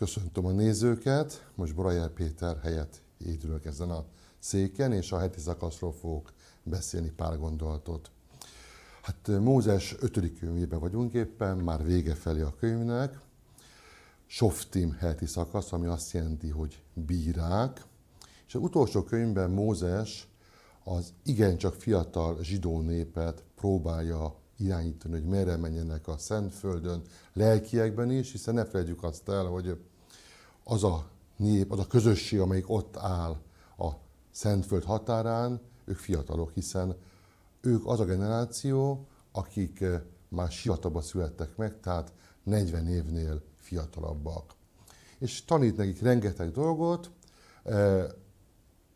Köszöntöm a nézőket, most Brajer Péter helyett édülök ezen a széken, és a heti szakaszról fogok beszélni pár gondolatot. Hát Mózes 5. könyvében vagyunk éppen, már vége felé a könyvnek. Softim heti szakasz, ami azt jelenti, hogy bírák. És az utolsó könyvben Mózes az igencsak fiatal zsidó népet próbálja irányítani, hogy merre menjenek a Szentföldön, lelkiekben is, hiszen ne felejtjük azt el, hogy az a nép, az a közösség, amelyik ott áll a Szentföld határán, ők fiatalok, hiszen ők az a generáció, akik eh, már sivatagba születtek meg, tehát 40 évnél fiatalabbak. És tanít nekik rengeteg dolgot, eh,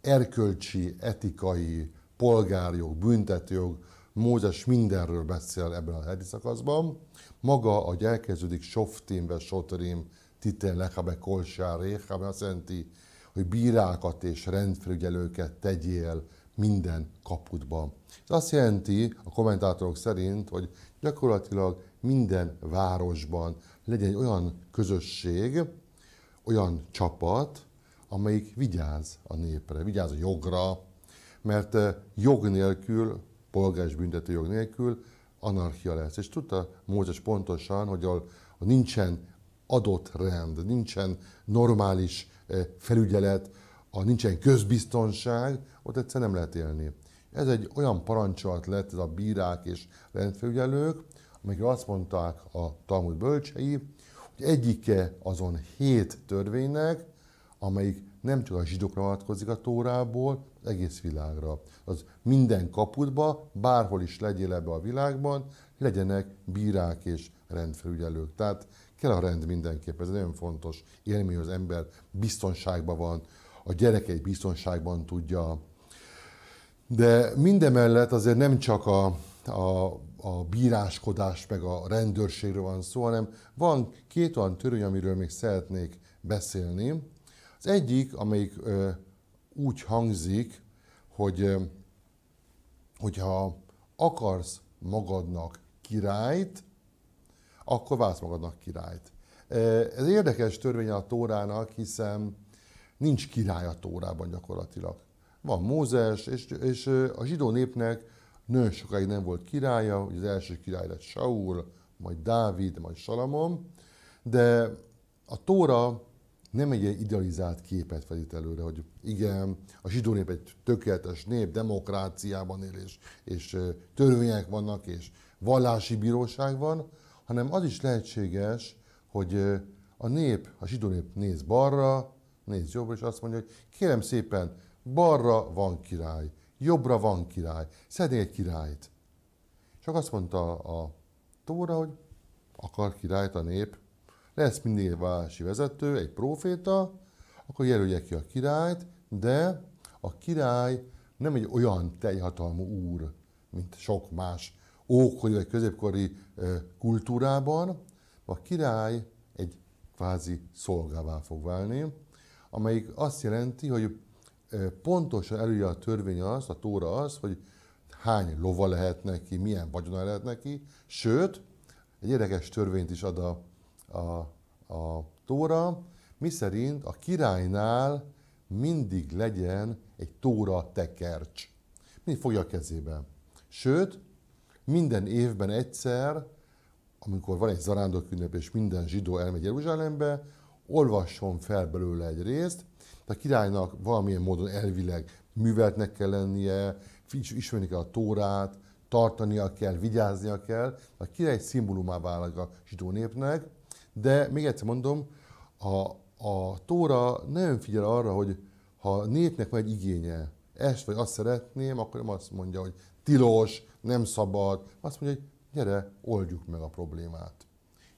erkölcsi, etikai, polgárjog, büntetőjog, Mózes mindenről beszél ebben a heti szakaszban. Maga, a elkezdődik Softim, vagy Sotrim, Titen, Lechabe, Kolsár, Réchabe, azt jelenti, hogy bírákat és rendfelügyelőket tegyél minden kaputba. Ez azt jelenti, a kommentátorok szerint, hogy gyakorlatilag minden városban legyen egy olyan közösség, olyan csapat, amelyik vigyáz a népre, vigyáz a jogra, mert jog nélkül, polgárs büntető jog nélkül anarchia lesz. És tudta Mózes pontosan, hogy ahol nincsen adott rend, nincsen normális eh, felügyelet, a nincsen közbiztonság, ott egyszer nem lehet élni. Ez egy olyan parancsolat lett, ez a bírák és rendfelügyelők, amikre azt mondták a Talmud bölcsei, hogy egyike azon hét törvénynek, amelyik nem csak a zsidókra vonatkozik a Tórából, az egész világra. Az minden kaputba, bárhol is legyél ebbe a világban, legyenek bírák és rendfelügyelők. Tehát kell a rend mindenképp, ez nagyon fontos élmény, az ember biztonságban van, a gyerekei biztonságban tudja. De mindemellett azért nem csak a, a, a bíráskodás meg a rendőrségről van szó, hanem van két olyan törvény, amiről még szeretnék beszélni. Az egyik, amelyik ö, úgy hangzik, hogy ö, hogyha akarsz magadnak királyt, akkor válsz magadnak királyt. Ez érdekes törvény a Tórának, hiszen nincs király a Tórában gyakorlatilag. Van Mózes, és, és a zsidó népnek nagyon sokáig nem volt királya, hogy az első király lett Saul, majd Dávid, majd Salamon, de a Tóra nem egy idealizált képet vezet előre, hogy igen, a zsidó nép egy tökéletes nép, demokráciában él, és, és törvények vannak, és vallási bíróság van, hanem az is lehetséges, hogy a nép, a zsidó nép néz balra, néz jobbra, és azt mondja, hogy kérem szépen, balra van király, jobbra van király, szednék egy királyt. Csak azt mondta a Tóra, hogy akar királyt a nép, lesz mindig egy válási vezető, egy proféta, akkor jelölje ki a királyt, de a király nem egy olyan teljhatalmú úr, mint sok más ókori vagy középkori kultúrában, a király egy kvázi szolgává fog válni, amelyik azt jelenti, hogy pontosan előírja a törvény azt, a tóra az, hogy hány lova lehet neki, milyen vagyona lehet neki, sőt, egy érdekes törvényt is ad a, a, a tóra, miszerint a királynál mindig legyen egy tóra tekercs. Mindig fogja a kezébe. Sőt, minden évben egyszer, amikor van egy zarándokünnep, és minden zsidó elmegy Jeruzsálembe, olvasson fel belőle egy részt, a királynak valamilyen módon elvileg műveltnek kell lennie, ismerni kell a tórát, tartania kell, vigyáznia kell. A király szimbólumá válik a zsidó népnek, de még egyszer mondom, a, a tóra nem figyel arra, hogy ha a népnek van egy igénye, ezt vagy azt szeretném, akkor nem azt mondja, hogy tilos, nem szabad. Azt mondja, hogy gyere, oldjuk meg a problémát.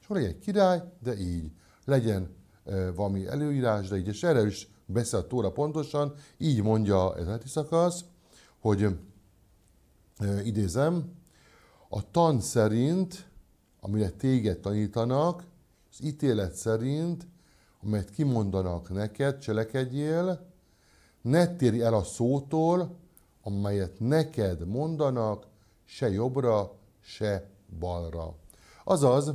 És van egy király, de így. Legyen e, valami előírás, de így, és erre is beszél a Tóra pontosan, így mondja ez a szakasz, hogy e, idézem, a tan szerint, amire téged tanítanak, az ítélet szerint, amelyet kimondanak neked, cselekedjél, ne térj el a szótól, amelyet neked mondanak, se jobbra, se balra. Azaz,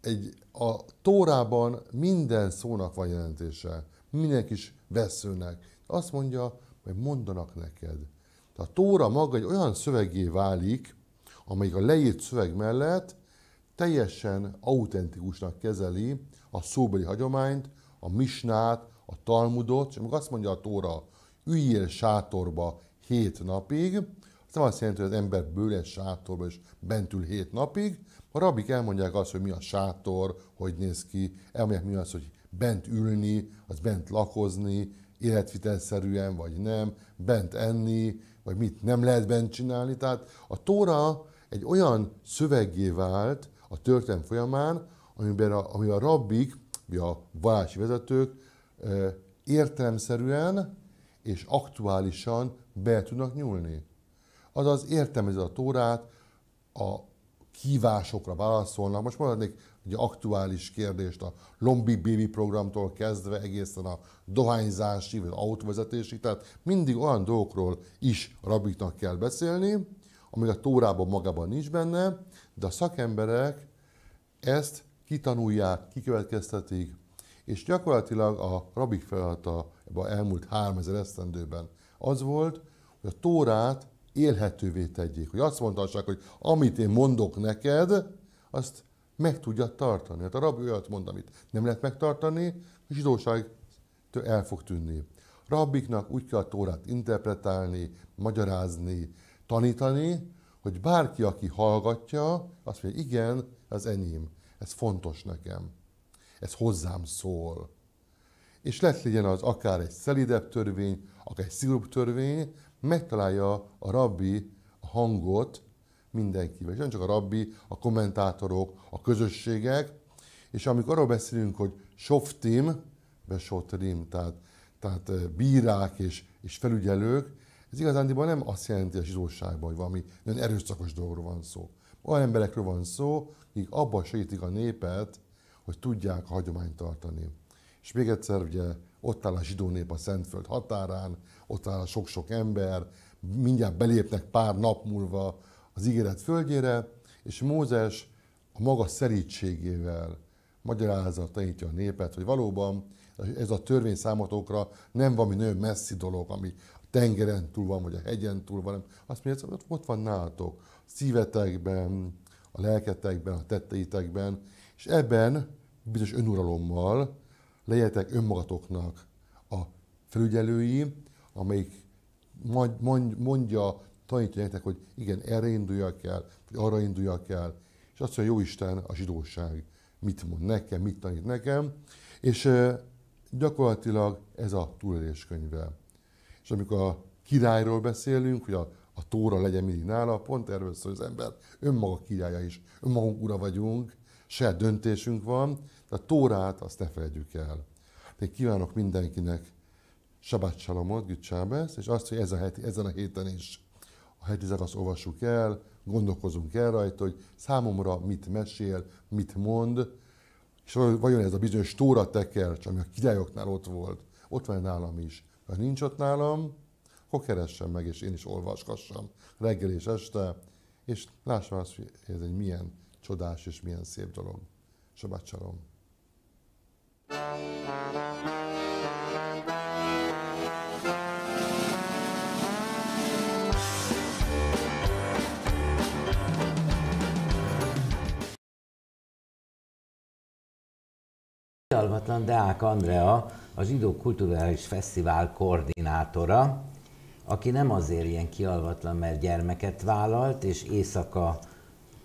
egy, a Tórában minden szónak van jelentése, minden kis veszőnek. Azt mondja, hogy mondanak neked. Tehát a Tóra maga egy olyan szövegé válik, amelyik a leírt szöveg mellett teljesen autentikusnak kezeli a szóbeli hagyományt, a misnát, a talmudot, és amikor azt mondja a Tóra, üljél sátorba hét napig, nem azt jelenti, hogy az ember bőle sátorba és bent ül hét napig, a rabik elmondják azt, hogy mi a sátor, hogy néz ki, elmondják mi az, hogy bent ülni, az bent lakozni, életvitelszerűen, vagy nem, bent enni, vagy mit nem lehet bent csinálni. Tehát a Tóra egy olyan szöveggé vált a történelem folyamán, amiben a, amiben a rabbik, vagy a vallási vezetők értelemszerűen és aktuálisan be tudnak nyúlni. Azaz értelmezik a Tórát, a kívásokra válaszolnak. Most mondhatnék egy aktuális kérdést a Lombi Baby programtól kezdve egészen a dohányzási vagy autóvezetésig, tehát mindig olyan dolgokról is rabiknak kell beszélni, amíg a Tórában magában nincs benne, de a szakemberek ezt kitanulják, kikövetkeztetik, és gyakorlatilag a rabik feladata ebben elmúlt 3000 esztendőben az volt, hogy a Tórát élhetővé tegyék. Hogy azt mondhassák, hogy amit én mondok neked, azt meg tudja tartani. Hát a rabbi olyat mond, amit nem lehet megtartani, a zsidóság el fog tűnni. Rabbiknak úgy kell a Tórát interpretálni, magyarázni, tanítani, hogy bárki, aki hallgatja, azt mondja, igen, ez enyém, ez fontos nekem, ez hozzám szól. És lett legyen az akár egy szelidebb törvény, akár egy szigorúbb törvény, megtalálja a rabbi a hangot mindenkivel. És nem csak a rabbi, a kommentátorok, a közösségek, és amikor arról beszélünk, hogy softim, besotrim, tehát, tehát bírák és, és felügyelők, ez igazándiból nem azt jelenti a zsidóságban, hogy valami nagyon erőszakos dolgokról van szó. Olyan emberekről van szó, akik abban segítik a népet, hogy tudják a hagyományt tartani. És még egyszer, ugye ott áll a zsidó nép a Szentföld határán, ott áll sok-sok ember, mindjárt belépnek pár nap múlva az ígéret földjére, és Mózes a maga szerítségével magyarázat tanítja a népet, hogy valóban ez a törvény számotokra nem valami nagyon messzi dolog, ami a tengeren túl van, vagy a hegyen túl van, hanem azt mondja, hogy ott van nálatok, a szívetekben, a lelketekben, a tetteitekben, és ebben bizonyos önuralommal legyetek önmagatoknak a felügyelői, amelyik mondja, tanítja nektek, hogy igen, erre induljak el, vagy arra induljak el, és azt mondja, jó Isten, a zsidóság mit mond nekem, mit tanít nekem, és gyakorlatilag ez a túlélés könyve. És amikor a királyról beszélünk, hogy a, a tóra legyen mindig nála, pont erről szól az ember, önmaga királya is, önmagunk ura vagyunk, saját döntésünk van, de a tórát azt ne felejtjük el. Én kívánok mindenkinek Sabat Salomot, Gücsábesz, és azt, hogy ez a heti, ezen a héten is a heti azt olvassuk el, gondolkozunk el rajta, hogy számomra mit mesél, mit mond, és vajon ez a bizonyos tóra tekercs, ami a királyoknál ott volt, ott van nálam is. Ha nincs ott nálam, akkor keressem meg, és én is olvaskassam reggel és este, és lássam azt, hogy ez egy milyen csodás és milyen szép dolog. Sabat Shalom. Alvatlan Deák Andrea, a Zsidó Kulturális Fesztivál koordinátora, aki nem azért ilyen kialvatlan, mert gyermeket vállalt, és éjszaka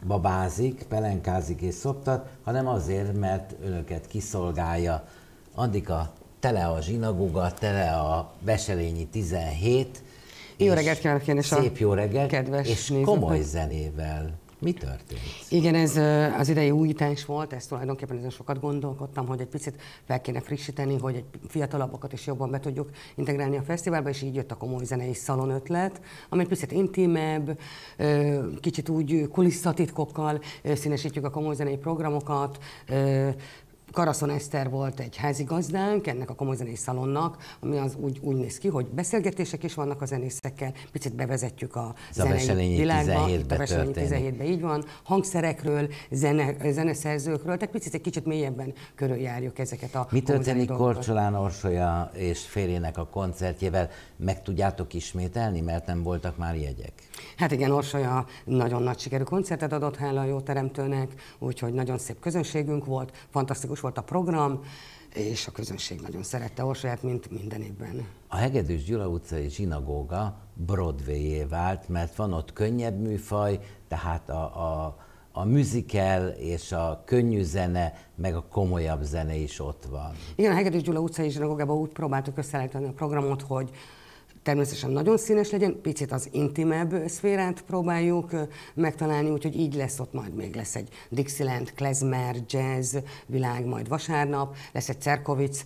babázik, pelenkázik és szoptat, hanem azért, mert önöket kiszolgálja. Andika, tele a zsinagoga, tele a Beselényi 17. Jó reggelt kívánok én is Szép jó reggelt, kedves és nézőknek. komoly zenével. Mi történt? Igen, ez az idei újítás volt, ezt tulajdonképpen ezen sokat gondolkodtam, hogy egy picit fel kéne frissíteni, hogy egy fiatalabbakat is jobban be tudjuk integrálni a fesztiválba, és így jött a komoly zenei szalon ötlet, ami egy picit intimebb, kicsit úgy kulisszatitkokkal színesítjük a komoly zenei programokat, Karaszon Eszter volt egy házigazdánk ennek a komolyzenei szalonnak, ami az úgy, úgy néz ki, hogy beszélgetések is vannak a zenészekkel, picit bevezetjük a zenei világba. Itt a 17-ben így van, hangszerekről, zene, zeneszerzőkről, tehát picit egy kicsit mélyebben körüljárjuk ezeket a Mi történik Korcsolán Orsolya és férjének a koncertjével? Meg tudjátok ismételni, mert nem voltak már jegyek? Hát igen, Orsolya nagyon nagy sikerű koncertet adott, hála a jó teremtőnek, úgyhogy nagyon szép közönségünk volt, fantasztikus volt a program, és a közönség nagyon szerette Orsolyát, mint minden évben. A Hegedűs Gyula utcai zsinagóga broadway vált, mert van ott könnyebb műfaj, tehát a, a, a musical és a könnyű zene, meg a komolyabb zene is ott van. Igen, a Hegedűs Gyula utcai zsinagógában úgy próbáltuk összeállítani a programot, hogy természetesen nagyon színes legyen, picit az intimebb szférát próbáljuk megtalálni, úgyhogy így lesz ott majd még lesz egy Dixieland, klezmer, jazz világ majd vasárnap, lesz egy Cerkovic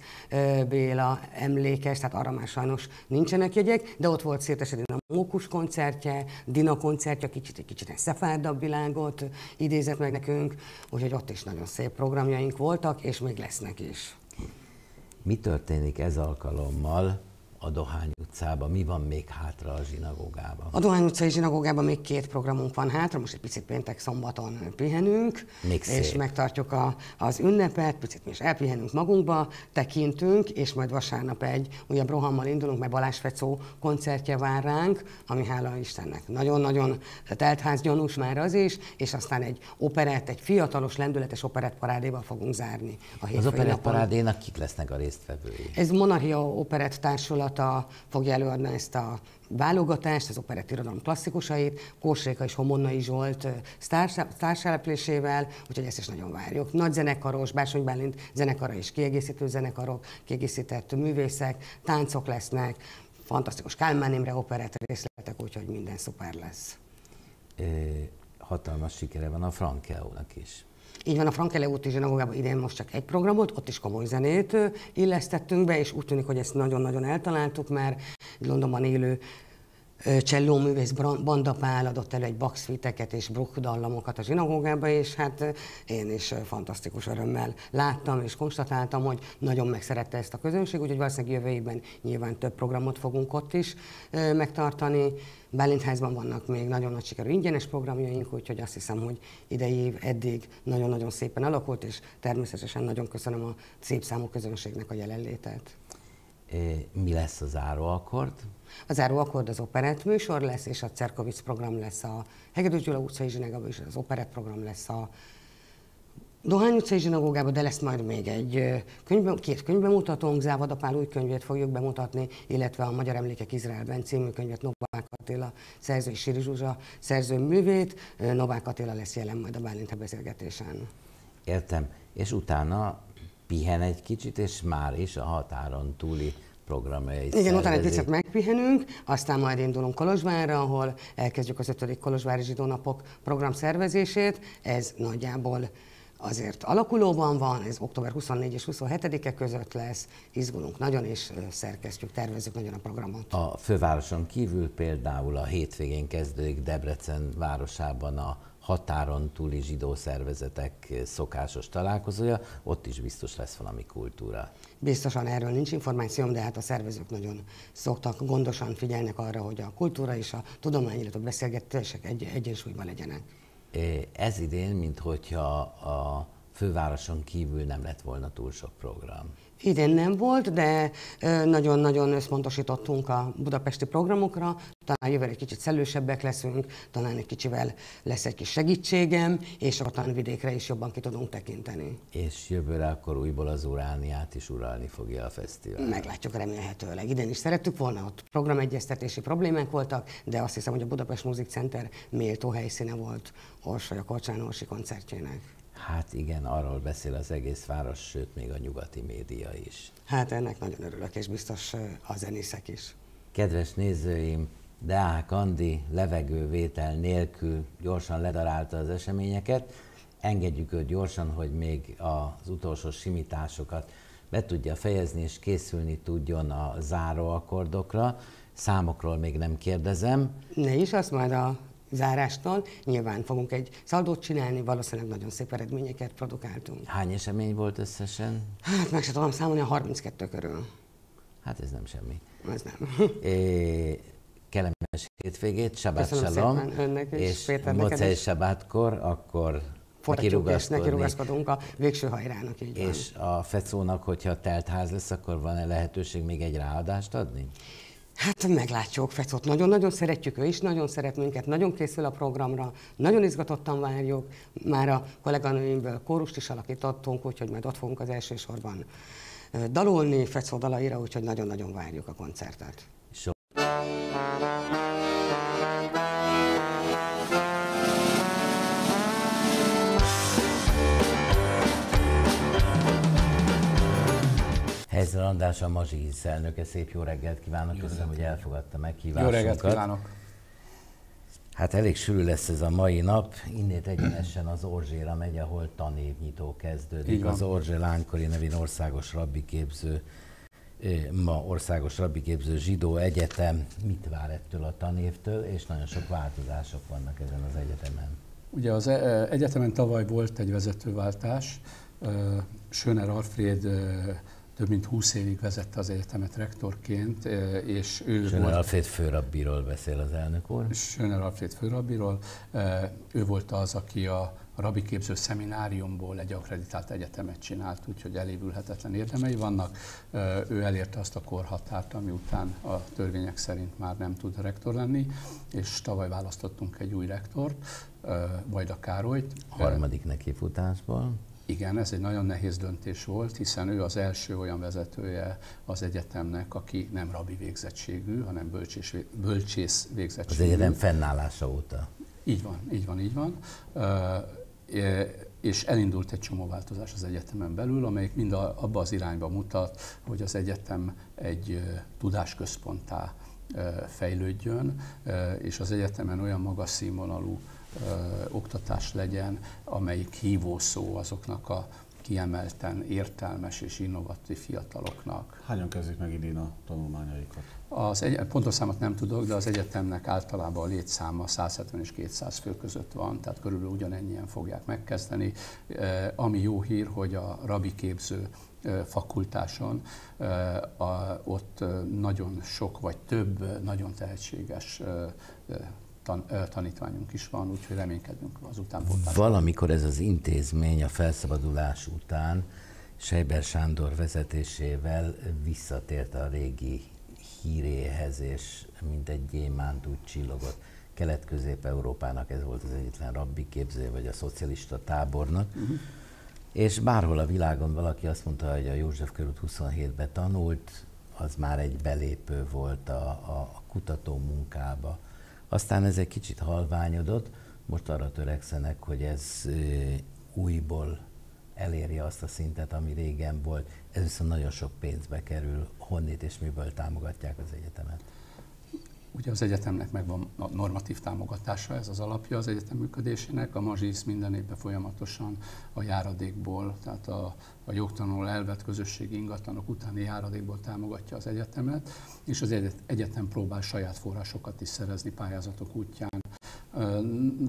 Béla emlékes, tehát arra már sajnos nincsenek jegyek, de ott volt Szétes a Mókus koncertje, Dina koncertje, kicsit egy kicsit egy szefárdabb világot idézett meg nekünk, úgyhogy ott is nagyon szép programjaink voltak, és még lesznek is. Mi történik ez alkalommal a Dohány utcában? Mi van még hátra a zsinagógában? A Dohány utcai zsinagógában még két programunk van hátra, most egy picit péntek szombaton pihenünk, még és megtartjuk a, az ünnepet, picit mi is elpihenünk magunkba, tekintünk, és majd vasárnap egy újabb rohammal indulunk, mert Balázs Fecó koncertje vár ránk, ami hála Istennek nagyon-nagyon teltházgyanús már az is, és aztán egy operett, egy fiatalos, lendületes operett parádéval fogunk zárni. A az operett parádénak kik lesznek a résztvevői? Ez Monarchia Operett Társulat Kata fogja előadni ezt a válogatást, az operett irodalom klasszikusait, Kósréka és Homonnai Zsolt társeleplésével, úgyhogy ezt is nagyon várjuk. Nagy zenekaros, Bársony Bálint zenekara és kiegészítő zenekarok, kiegészített művészek, táncok lesznek, fantasztikus Kálmán Imre operett részletek, úgyhogy minden szuper lesz. É, hatalmas sikere van a Frankeónak is. Így van, a Frankele úti zsinagógában idén most csak egy programot, ott is komoly zenét illesztettünk be, és úgy tűnik, hogy ezt nagyon-nagyon eltaláltuk, mert Londonban élő cselló művész Banda Pál adott elő egy Bax és Bruck dallamokat a zsinagógába, és hát én is fantasztikus örömmel láttam és konstatáltam, hogy nagyon megszerette ezt a közönség, úgyhogy valószínűleg jövő évben nyilván több programot fogunk ott is megtartani. Bálintházban vannak még nagyon nagy sikerű ingyenes programjaink, úgyhogy azt hiszem, hogy idei év eddig nagyon-nagyon szépen alakult, és természetesen nagyon köszönöm a szép számú közönségnek a jelenlétet. Mi lesz az záróakkord? A záróakkord az operett műsor lesz, és a Cerkovic program lesz a Hegedűs Gyula utcai zsinagógában, és az operett program lesz a Dohány utcai zsinagógában, de lesz majd még egy könyvbe, két könyvbemutatónk, Závada Pál új könyvét fogjuk bemutatni, illetve a Magyar Emlékek Izraelben című könyvet Novák Attila szerző és Siri Zsuzsa szerző művét. Novák Attila lesz jelen majd a Bálint beszélgetésen. Értem. És utána pihen egy kicsit, és már is a határon túli programjait Igen, utána egy picit megpihenünk, aztán majd indulunk Kolozsvárra, ahol elkezdjük az 5. Kolozsvári Zsidónapok program szervezését. Ez nagyjából azért alakulóban van, ez október 24 és 27-e között lesz, izgulunk nagyon, és szerkesztjük, tervezzük nagyon a programot. A fővároson kívül például a hétvégén kezdődik Debrecen városában a határon túli zsidó szervezetek szokásos találkozója, ott is biztos lesz valami kultúra. Biztosan erről nincs információm, de hát a szervezők nagyon szoktak, gondosan figyelnek arra, hogy a kultúra és a tudomány, illetve a beszélgetések egy, egyensúlyban legyenek. Ez idén, mint hogyha a fővároson kívül nem lett volna túl sok program. Idén nem volt, de nagyon-nagyon összpontosítottunk a budapesti programokra. Talán jövőre egy kicsit szellősebbek leszünk, talán egy kicsivel lesz egy kis segítségem, és a talán vidékre is jobban ki tudunk tekinteni. És jövőre akkor újból az Urániát is uralni fogja a fesztivál. Meglátjuk remélhetőleg. Idén is szerettük volna, ott programegyeztetési problémák voltak, de azt hiszem, hogy a Budapest Music Center méltó helyszíne volt Orsolya Korcsán Orsi koncertjének. Hát igen, arról beszél az egész város, sőt még a nyugati média is. Hát ennek nagyon örülök, és biztos a zenészek is. Kedves nézőim, Deák Andi levegővétel nélkül gyorsan ledarálta az eseményeket. Engedjük őt gyorsan, hogy még az utolsó simításokat be tudja fejezni, és készülni tudjon a záró akkordokra. Számokról még nem kérdezem. Ne is, azt majd a zárástól. Nyilván fogunk egy szaldót csinálni, valószínűleg nagyon szép eredményeket produkáltunk. Hány esemény volt összesen? Hát meg se tudom számolni, a 32 körül. Hát ez nem semmi. Ez nem. É, kellemes hétvégét, Sabát szépen önnek is, és Péter, Mocei is. Sabátkor, akkor Forgatjuk és neki nekirugaszkodni. rugaszkodunk a végső hajrának, így van. És a Fecónak, hogyha telt ház lesz, akkor van-e lehetőség még egy ráadást adni? Hát meglátjuk, Fecot nagyon-nagyon szeretjük, ő is nagyon szeret minket, nagyon készül a programra, nagyon izgatottan várjuk. Már a kolléganőimből kórust is alakítottunk, úgyhogy majd ott fogunk az elsősorban ö, dalolni Fecó dalaira, úgyhogy nagyon-nagyon várjuk a koncertet. András a Mazsihisz elnöke, szép jó reggelt kívánok, köszönöm, hogy elfogadta Jó meghívásunkat. reggelt kívánok! Hát elég sűrű lesz ez a mai nap, innét egyenesen az Orzséra megy, ahol tanévnyitó kezdődik. Az Orzsé Lánykori nevén országos rabbiképző, ma országos rabbiképző zsidó egyetem. Mit vár ettől a tanévtől, és nagyon sok változások vannak ezen az egyetemen. Ugye az egyetemen tavaly volt egy vezetőváltás. Ö, Schöner Alfred több mint 20 évig vezette az egyetemet rektorként, és ő Sőn volt Alfred főrabbiról beszél az elnök úr. Schöner Alfred főrabbiról. Ő volt az, aki a rabiképző szemináriumból egy akreditált egyetemet csinált, úgyhogy elévülhetetlen érdemei vannak. Ő elérte azt a korhatárt, ami után a törvények szerint már nem tud rektor lenni, és tavaly választottunk egy új rektort, Vajda Károlyt. Harmadik nekifutásból. Igen, ez egy nagyon nehéz döntés volt, hiszen ő az első olyan vezetője az egyetemnek, aki nem rabi végzettségű, hanem bölcsés, bölcsész Az végzettségű. egyetem fennállása óta. Így van, így van, így van. És elindult egy csomó változás az egyetemen belül, amelyik mind a, abba az irányba mutat, hogy az egyetem egy tudásközponttá fejlődjön, és az egyetemen olyan magas színvonalú oktatás legyen, amelyik hívó szó azoknak a kiemelten értelmes és innovatív fiataloknak. Hányan kezdik meg idén a tanulmányaikat? Az egy, pontos számot nem tudok, de az egyetemnek általában a létszáma 170 és 200 fő között van, tehát körülbelül ugyanennyien fogják megkezdeni. Ami jó hír, hogy a rabi képző fakultáson ott nagyon sok vagy több nagyon tehetséges eh, eh, tan, tanítványunk is van, úgyhogy reménykedünk az utánpótlásra. Valamikor ez az intézmény a felszabadulás után Sejber Sándor vezetésével visszatért a régi híréhez, és mint egy gyémánt úgy csillogott. Kelet-Közép-Európának ez volt az egyetlen rabbi képző, vagy a szocialista tábornak. Uh-huh. És bárhol a világon valaki azt mondta, hogy a József körút 27-ben tanult, az már egy belépő volt a, a, a kutató munkába. Aztán ez egy kicsit halványodott, most arra törekszenek, hogy ez újból elérje azt a szintet, ami régen volt. Ez viszont nagyon sok pénzbe kerül. Honnét és miből támogatják az egyetemet? Ugye az egyetemnek megvan a normatív támogatása, ez az alapja az egyetem működésének. A Mazsisz minden évben folyamatosan a járadékból, tehát a, a jogtanul elvett közösségi ingatlanok utáni járadékból támogatja az egyetemet, és az egyet- egyetem próbál saját forrásokat is szerezni pályázatok útján.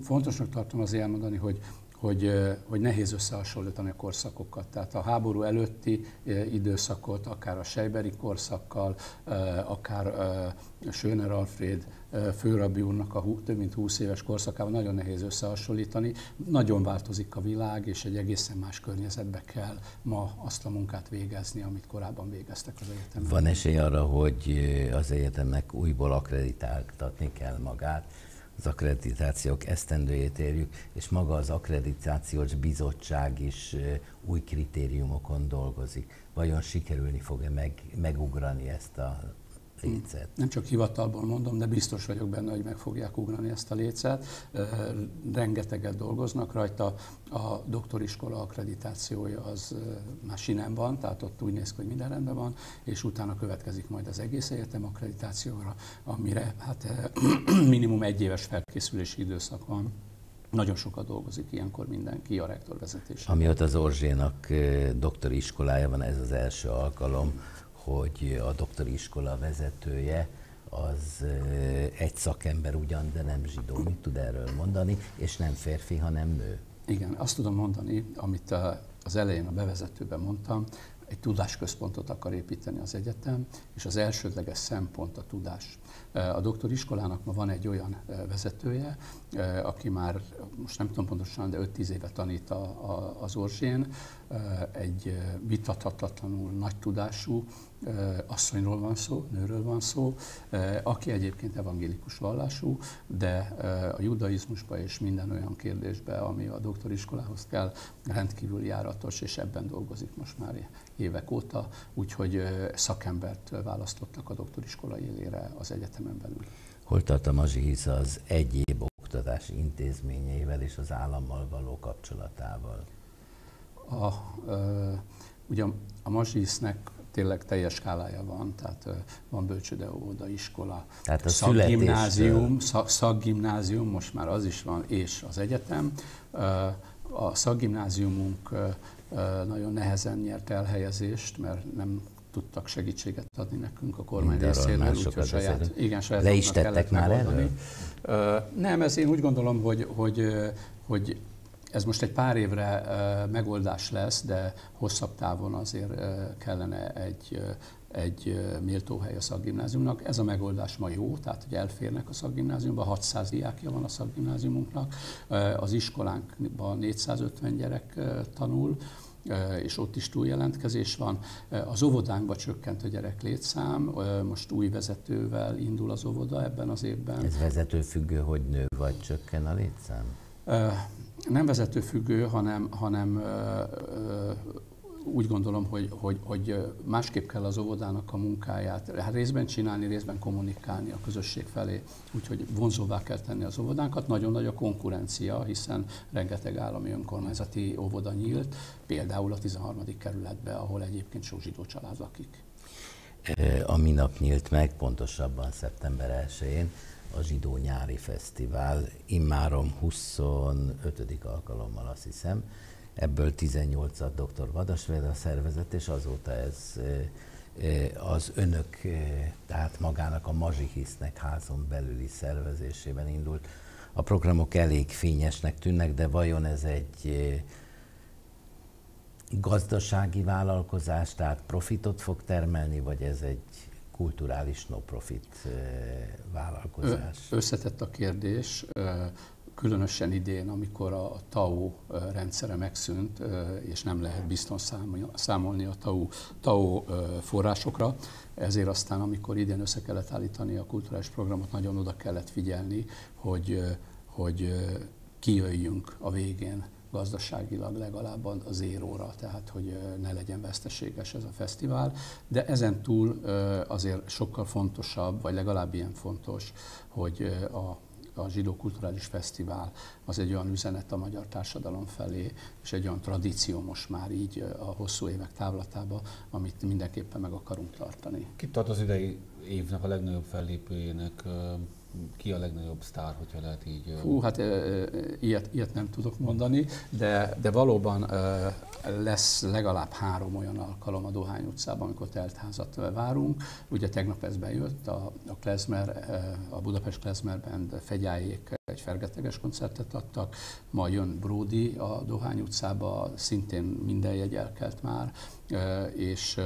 Fontosnak tartom azért elmondani, hogy hogy, hogy nehéz összehasonlítani a korszakokat. Tehát a háború előtti időszakot, akár a Sejberi korszakkal, akár ö, Schöner Alfred ö, főrabbi úrnak a több mint 20 éves korszakával nagyon nehéz összehasonlítani. Nagyon változik a világ, és egy egészen más környezetbe kell ma azt a munkát végezni, amit korábban végeztek az egyetemben. Van esély arra, hogy az egyetemnek újból akkreditáltatni kell magát, az akkreditációk esztendőjét érjük, és maga az akkreditációs bizottság is új kritériumokon dolgozik. Vajon sikerülni fog-e meg, megugrani ezt a lécet? Nem csak hivatalból mondom, de biztos vagyok benne, hogy meg fogják ugrani ezt a lécet. Rengeteget dolgoznak rajta. A doktoriskola akkreditációja az már sinem van, tehát ott úgy néz ki, hogy minden rendben van, és utána következik majd az egész egyetem akkreditációra, amire hát minimum egy éves felkészülési időszak van. Nagyon sokat dolgozik ilyenkor mindenki a rektor vezetésében. Amióta az Orzsénak doktori iskolája van, ez az első alkalom, hogy a doktori iskola vezetője az egy szakember ugyan, de nem zsidó. Mit tud erről mondani? És nem férfi, hanem nő. Igen, azt tudom mondani, amit az elején a bevezetőben mondtam, egy tudásközpontot akar építeni az egyetem, és az elsődleges szempont a tudás. A doktoriskolának ma van egy olyan vezetője, aki már, most nem tudom pontosan, de 5-10 éve tanít a, az Orzsén, egy vitathatatlanul nagy tudású asszonyról van szó, nőről van szó, aki egyébként evangélikus vallású, de a judaizmusba és minden olyan kérdésbe, ami a doktoriskolához kell, rendkívül járatos, és ebben dolgozik most már évek óta, úgyhogy szakembert választottak a doktoriskola élére az egyetemen belül. Hol tart a Mazsihisz az egyéb oktatási intézményeivel és az állammal való kapcsolatával? A, ö, ugye a Mazsihisznek tényleg teljes skálája van, tehát van bölcsőde óvoda, iskola, tehát a szakgimnázium, szak, szakgimnázium, most már az is van, és az egyetem. A szakgimnáziumunk nagyon nehezen nyert elhelyezést, mert nem tudtak segítséget adni nekünk a kormány részéről, úgyhogy saját, igen, saját Le is tettek már erről? Nem, ez én úgy gondolom, hogy, hogy, hogy ez most egy pár évre megoldás lesz, de hosszabb távon azért kellene egy, egy méltó hely a szakgimnáziumnak. Ez a megoldás ma jó, tehát hogy elférnek a szakgimnáziumba, 600 diákja van a szakgimnáziumunknak, az iskolánkban 450 gyerek tanul, és ott is túljelentkezés van. Az óvodánkba csökkent a gyerek létszám, most új vezetővel indul az óvoda ebben az évben. Ez vezető függő, hogy nő vagy csökken a létszám? Nem vezető függő, hanem, hanem úgy gondolom, hogy, hogy, hogy másképp kell az óvodának a munkáját hát részben csinálni, részben kommunikálni a közösség felé. Úgyhogy vonzóvá kell tenni az óvodánkat. Nagyon nagy a konkurencia, hiszen rengeteg állami önkormányzati óvoda nyílt, például a 13. kerületbe, ahol egyébként sok zsidó család lakik. A minap nyílt meg, pontosabban szeptember 1-én a Zsidó Nyári Fesztivál, immárom 25. alkalommal azt hiszem, ebből 18-at dr. Vadasvéda szervezet, és azóta ez az önök, tehát magának a Mazsihisznek házon belüli szervezésében indult. A programok elég fényesnek tűnnek, de vajon ez egy gazdasági vállalkozás, tehát profitot fog termelni, vagy ez egy kulturális no-profit vállalkozás? Összetett a kérdés különösen idén, amikor a TAO rendszere megszűnt, és nem lehet biztos számolni a TAO, TAO forrásokra, ezért aztán, amikor idén össze kellett állítani a kulturális programot, nagyon oda kellett figyelni, hogy, hogy kijöjjünk a végén gazdaságilag legalább a zéróra, tehát hogy ne legyen veszteséges ez a fesztivál. De ezen túl azért sokkal fontosabb, vagy legalább ilyen fontos, hogy a a Zsidó Kulturális Fesztivál az egy olyan üzenet a magyar társadalom felé, és egy olyan tradíció most már így a hosszú évek távlatába, amit mindenképpen meg akarunk tartani. Ki tart az idei évnek a legnagyobb fellépőjének ki a legnagyobb sztár, hogyha lehet így? Hú, hát ilyet, ilyet nem tudok mondani, de, de valóban lesz legalább három olyan alkalom a Dohány utcában, amikor teltházat várunk. Ugye tegnap ez bejött, a, a Klezmer, a Budapest Klezmer Band fegyájék egy fergeteges koncertet adtak, ma jön Brody a Dohány utcába, szintén minden jegy elkelt már, és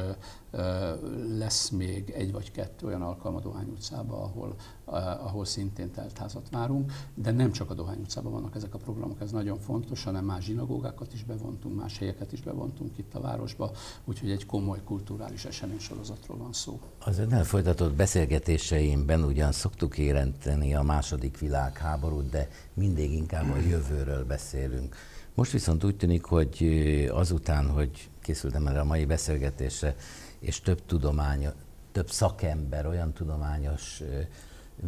lesz még egy vagy kettő olyan alkalom a Dohány utcába, ahol, ahol szintén teltházat várunk, de nem csak a Dohány utcában vannak ezek a programok, ez nagyon fontos, hanem más zsinagógákat is bevontunk, más helyeket is bevontunk itt a városba, úgyhogy egy komoly kulturális eseménysorozatról van szó. Az önnel folytatott beszélgetéseimben ugyan szoktuk érenteni a második világháborút, de mindig inkább a jövőről beszélünk. Most viszont úgy tűnik, hogy azután, hogy készültem erre a mai beszélgetésre, és több tudomány, több szakember olyan tudományos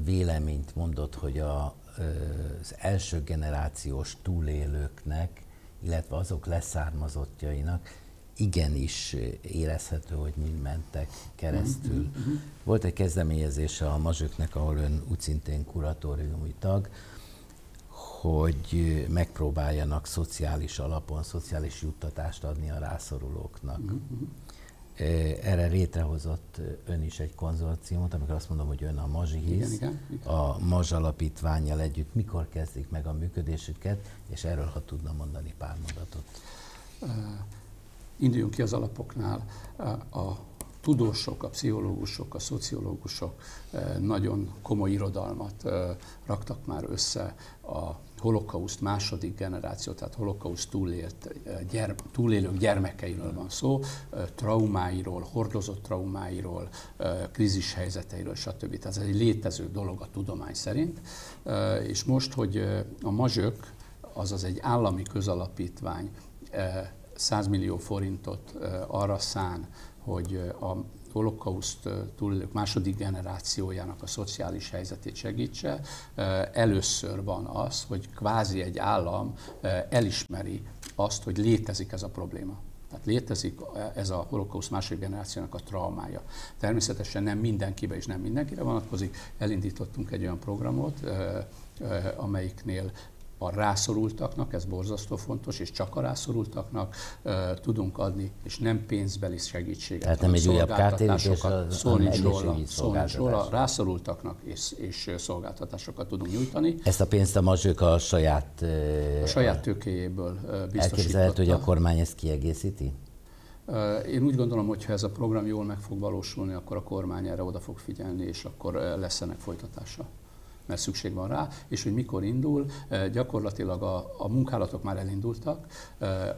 véleményt mondott, hogy a, az első generációs túlélőknek, illetve azok leszármazottjainak igenis érezhető, hogy mind mentek keresztül. Uh-huh. Volt egy kezdeményezése a mazsöknek, ahol ön úgy szintén kuratóriumi tag, hogy megpróbáljanak szociális alapon, szociális juttatást adni a rászorulóknak. Uh-huh. erre létrehozott ön is egy konzorciumot, amikor azt mondom, hogy ön a Mazsihisz, Igen, igen, a Mazs Alapítványjal együtt mikor kezdik meg a működésüket, és erről ha tudna mondani pár mondatot. Induljunk ki az alapoknál. A tudósok, a pszichológusok, a szociológusok nagyon komoly irodalmat raktak már össze a holokauszt második generáció, tehát holokauszt túlélt, gyerm, túlélők gyermekeiről van szó, traumáiról, hordozott traumáiról, krízis helyzeteiről, stb. Tehát ez egy létező dolog a tudomány szerint. És most, hogy a mazsök, azaz egy állami közalapítvány 100 millió forintot arra szán, hogy a holokauszt túlélők második generációjának a szociális helyzetét segítse. Először van az, hogy kvázi egy állam elismeri azt, hogy létezik ez a probléma. Tehát létezik ez a holokauszt második generációnak a traumája. Természetesen nem mindenkibe és nem mindenkire vonatkozik. Elindítottunk egy olyan programot, amelyiknél a rászorultaknak, ez borzasztó fontos, és csak a rászorultaknak uh, tudunk adni, és nem pénzbeli segítséget. Tehát nem egy újabb kártérítés, szó nincs róla, szó nincs róla, rászorultaknak és, és szolgáltatásokat tudunk nyújtani. Ezt a pénzt a mazsők a saját... A saját tőkéjéből biztosította. Elképzelhető, hogy a kormány ezt kiegészíti? Én úgy gondolom, hogy ha ez a program jól meg fog valósulni, akkor a kormány erre oda fog figyelni, és akkor lesz ennek folytatása mert szükség van rá, és hogy mikor indul, gyakorlatilag a, a munkálatok már elindultak,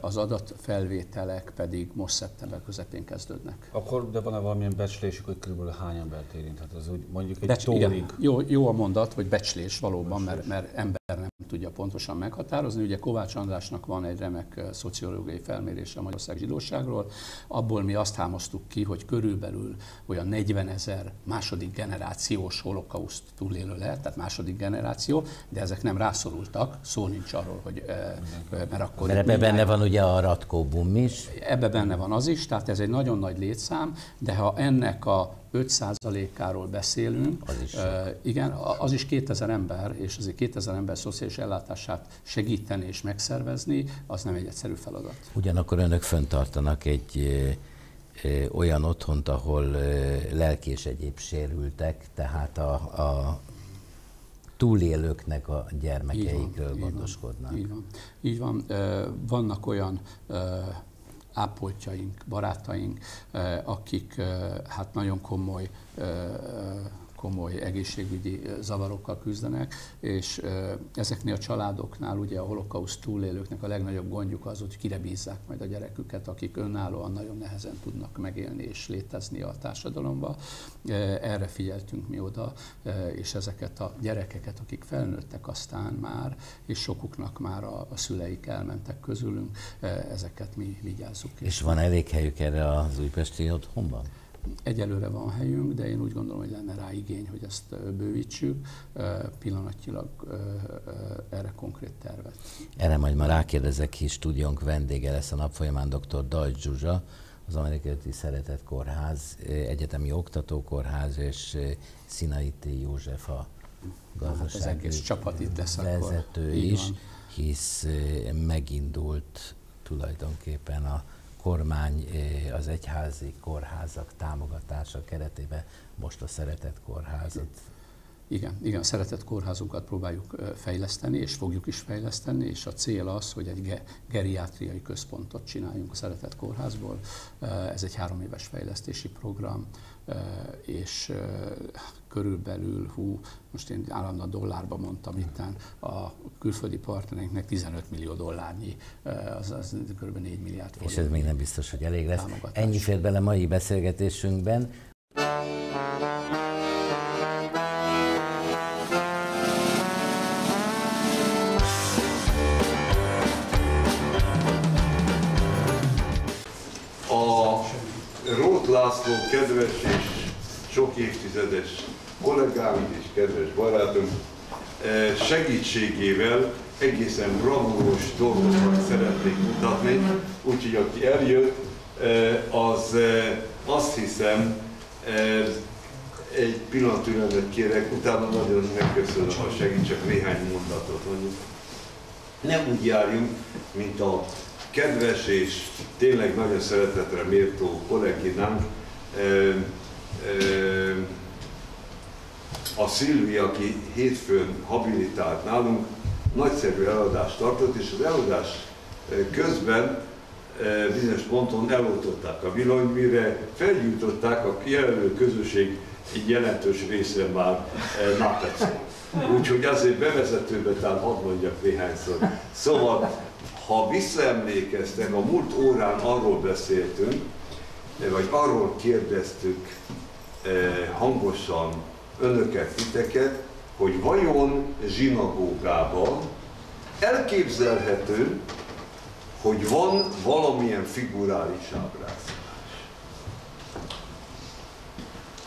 az adatfelvételek pedig most szeptember közepén kezdődnek. Akkor de van-e valamilyen becslésük, hogy körülbelül hány embert érint? Hát az úgy mondjuk egy Becs, igen, jó, jó a mondat, hogy becslés valóban, becslés. Mert, mert ember nem tudja pontosan meghatározni. Ugye Kovács Andrásnak van egy remek szociológiai felmérése a Magyarország zsidóságról, abból mi azt hámoztuk ki, hogy körülbelül olyan 40 ezer második generációs holokauszt túlélő lehet, tehát második generáció, de ezek nem rászorultak, szó nincs arról, hogy mert akkor... Mert ebben benne van ugye a Ratkó Bum is. Ebben benne van az is, tehát ez egy nagyon nagy létszám, de ha ennek a 5%-áról beszélünk, az is, uh, igen, az is 2000 ember, és azért 2000 ember szociális ellátását segíteni és megszervezni, az nem egy egyszerű feladat. Ugyanakkor önök föntartanak egy olyan otthont, ahol lelki és egyéb sérültek, tehát a, a túlélőknek a gyermekeikről így van, gondoskodnak. Így van. Így van. Vannak olyan ápoltjaink, barátaink, akik hát nagyon komoly komoly egészségügyi zavarokkal küzdenek, és ezeknél a családoknál ugye a holokauszt túlélőknek a legnagyobb gondjuk az, hogy kire bízzák majd a gyereküket, akik önállóan nagyon nehezen tudnak megélni és létezni a társadalomba. Erre figyeltünk mi oda, és ezeket a gyerekeket, akik felnőttek aztán már, és sokuknak már a, a szüleik elmentek közülünk, ezeket mi vigyázzuk. És van elég helyük erre az újpesti otthonban? Egyelőre van helyünk, de én úgy gondolom, hogy lenne rá igény, hogy ezt bővítsük. Pillanatnyilag erre konkrét tervet. Erre majd már rákérdezek ki, stúdiónk vendége lesz a nap folyamán dr. Dajcs Zsuzsa, az Amerikai Szeretett Kórház, Egyetemi Oktatókórház és Szinai T. József a gazdasági hát az csapat itt lesz vezető akkor. is, hisz megindult tulajdonképpen a kormány eh, az egyházi kórházak támogatása keretében most a Szeretett Kórházat igen, igen, a szeretett kórházunkat próbáljuk fejleszteni, és fogjuk is fejleszteni, és a cél az, hogy egy geriátriai központot csináljunk a szeretett kórházból. Ez egy három éves fejlesztési program, és körülbelül, hú, most én állandóan dollárba mondtam itt, a külföldi partnereinknek 15 millió dollárnyi, az, az kb. 4 milliárd forint. És ez még nem biztos, hogy elég lesz. Ennyi fér bele mai beszélgetésünkben. László kedves és sok évtizedes kollégám és kedves barátom eh, segítségével egészen bravúros dolgokat szeretnék mutatni, úgyhogy aki eljött, eh, az eh, azt hiszem egy pillanat türelmet kérek, utána nagyon megköszönöm, ha segít, csak néhány mondatot mondjuk. Nem úgy járjunk, mint a kedves és tényleg nagyon szeretetre méltó ö, a Szilvi, aki hétfőn habilitált nálunk, nagyszerű eladást tartott, és az eladás közben bizonyos ponton eloltották a villany, mire felgyújtották a jelenlő közösség egy jelentős része már napecó. Úgyhogy azért bevezetőbe talán hadd mondjak néhányszor. Szóval, ha visszaemlékeztek, a múlt órán arról beszéltünk, vagy arról kérdeztük hangosan önöket, titeket, hogy vajon zsinagógában elképzelhető, hogy van valamilyen figurális ábrázolás.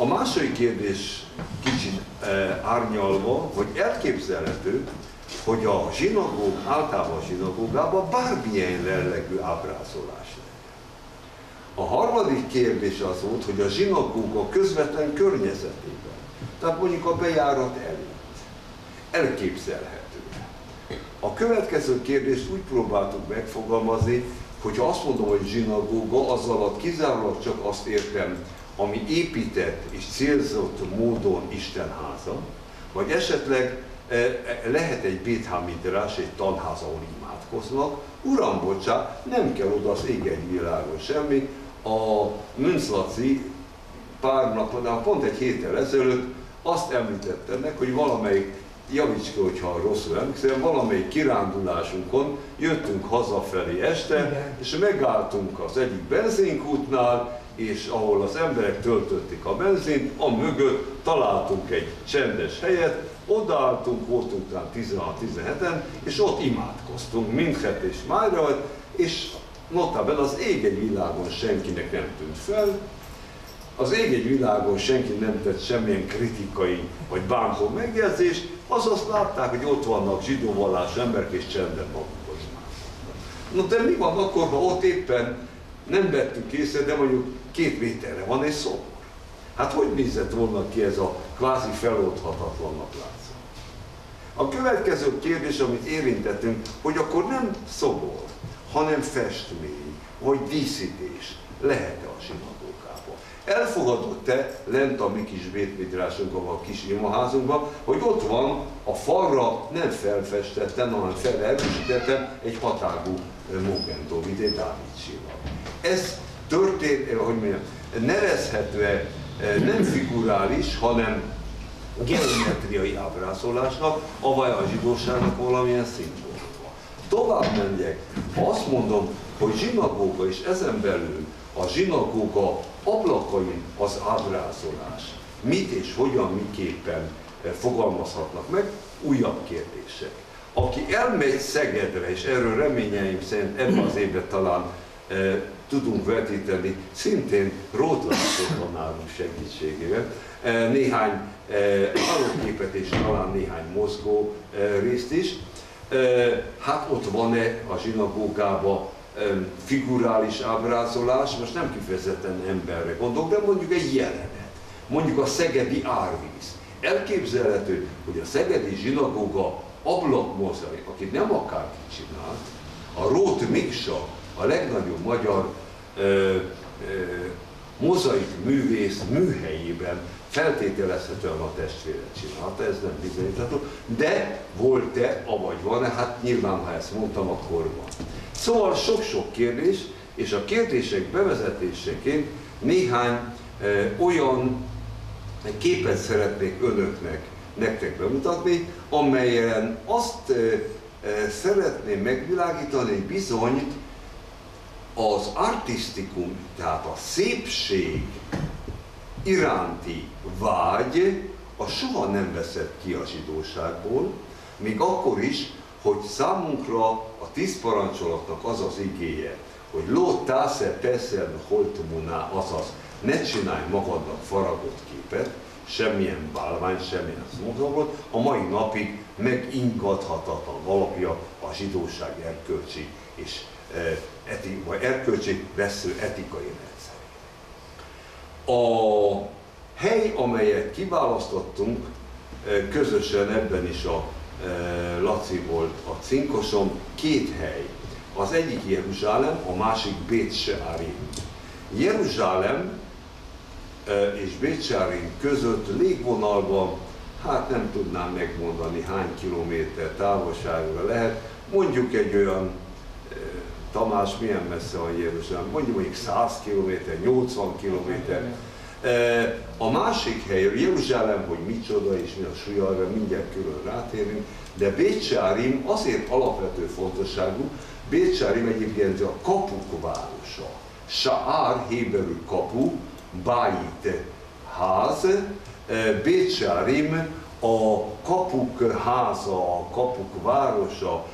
A második kérdés kicsit e, árnyalva, hogy elképzelhető, hogy a zsinagóg, általában a zsinagógában bármilyen jellegű ábrázolás A harmadik kérdés az volt, hogy a zsinagóga közvetlen környezetében, tehát mondjuk a bejárat előtt, elképzelhető. A következő kérdést úgy próbáltuk megfogalmazni, hogy azt mondom, hogy zsinagóga, az alatt kizárólag csak azt értem, ami épített és célzott módon Istenháza, vagy esetleg e, e, lehet egy Béthám egy tanház, ahol imádkoznak. Uram, bocsá, nem kell oda az ég egy világon semmi. A Münzlaci pár nap, pont egy héttel ezelőtt azt említette meg, hogy valamelyik javíts ki, hogyha rosszul emlékszem, valamelyik kirándulásunkon jöttünk hazafelé este, Igen. és megálltunk az egyik benzinkútnál, és ahol az emberek töltötték a benzint, a mögött találtunk egy csendes helyet, odaálltunk, voltunk talán 16-17-en, és ott imádkoztunk, mindhet és májra, és notabel az ég egy világon senkinek nem tűnt fel, az ég egy világon senki nem tett semmilyen kritikai vagy bántó megjegyzést, azaz látták, hogy ott vannak zsidó vallás emberek és csendben magukhoz No de mi van akkor, ha ott éppen nem vettük észre, de mondjuk két méterre van egy szobor? Hát hogy nézett volna ki ez a kvázi feloldhatatlannak látszó? A következő kérdés, amit érintettünk, hogy akkor nem szobor, hanem festmény, vagy díszítés lehet-e a zsinagógában? Elfogadott-e lent a mi kis bétmidrásunkban, a kis imaházunkban, hogy ott van a falra nem felfestetten, hanem felerősítettem egy hatágú Mogendó, mint egy Dávid Ez történt, hogy mondjam, nevezhető nem figurális, hanem geometriai ábrázolásnak, avaj a zsidóságnak valamilyen szimbóluma. Tovább menjek, ha azt mondom, hogy zsinagóga és ezen belül a zsinagóga ablakai az ábrázolás. Mit és hogyan, miképpen eh, fogalmazhatnak meg, újabb kérdések. Aki elmegy Szegedre, és erről reményeim szerint ebben az évben talán tudunk vetíteni, szintén Rót tanárunk segítségével, néhány alapképet és talán néhány mozgó részt is. Hát ott van-e a zsinagógában figurális ábrázolás, most nem kifejezetten emberre gondolok, de mondjuk egy jelenet, mondjuk a szegedi árvíz. Elképzelhető, hogy a szegedi zsinagóga ablakmozaik, akit nem akárki csinált, a Rót Miksa, a legnagyobb magyar ö, ö, mozaik művész műhelyében feltételezhetően a testvére csinálta, ez nem bizonyítható, de volt-e, avagy van-e, hát nyilván ha ezt mondtam, akkor van. Szóval sok-sok kérdés, és a kérdések bevezetéseként néhány e, olyan képet szeretnék önöknek, nektek bemutatni, amelyen azt e, e, szeretném megvilágítani, hogy bizony az artistikum, tehát a szépség iránti vágy, a soha nem veszett ki a zsidóságból, még akkor is, hogy számunkra a tíz parancsolatnak az az igéje, hogy ló tásze peszel holtumuná, azaz ne csinálj magadnak faragott képet, semmilyen bálvány, semmilyen szomorúból, a mai napig megingathatatlan alapja a zsidóság erkölcsi és eti, vagy erkölcsi vesző etikai rendszer. A hely, amelyet kiválasztottunk e, közösen ebben is a Eh, Laci volt a cinkosom, két hely. Az egyik Jeruzsálem, a másik Bétseárim. Jeruzsálem és Bécsárin között légvonalban, hát nem tudnám megmondani hány kilométer távolságra lehet, mondjuk egy olyan, Tamás milyen messze van Jeruzsálem, mondjuk mondjuk 100 km, 80 km. A másik hely, Jeruzsálem, hogy micsoda és mi a súlyalra, mindjárt külön rátérünk, de Bécsárim azért alapvető fontosságú, Bécsárim egyébként a kapuk városa. Saár, héberül kapu, Bájt ház, Bécsárim a kapuk háza, a kapuk városa,